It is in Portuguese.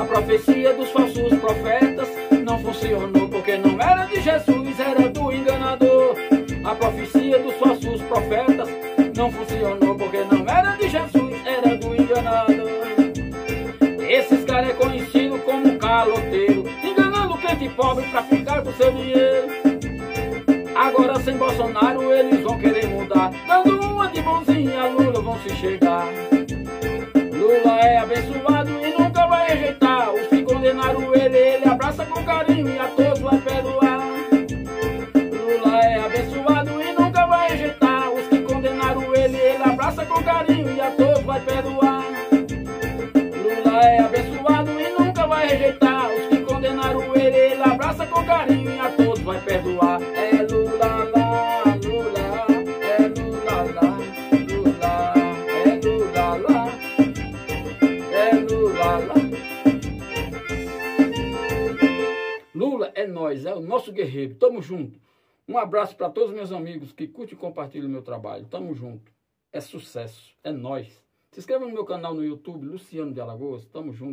A profecia dos falsos profetas não funcionou porque não era de Jesus, era do enganador. A profecia dos falsos profetas não funcionou porque não era de Jesus, era do enganador. Esses caras é conhecido como caloteiro, enganando crente pobre pra ficar com seu dinheiro. Agora sem Bolsonaro eles vão querer mudar, dando uma de bonzinha, Lula vão se chegar. Com carinho e a todos vai perdoar. Lula é abençoado e nunca vai rejeitar. Os que condenaram ele, ele abraça com carinho e a todos vai perdoar. Lula é abençoado e nunca vai rejeitar. Os que condenaram ele, ele abraça com carinho e a todos vai perdoar. É Lula lá, Lula, é Lula lá, Lula, é Lula lá, é Lula lá. É nós, é o nosso guerreiro. Tamo junto. Um abraço para todos os meus amigos que curtem e compartilham o meu trabalho. Tamo junto. É sucesso. É nós. Se inscreva no meu canal no YouTube, Luciano de Alagoas. Tamo junto.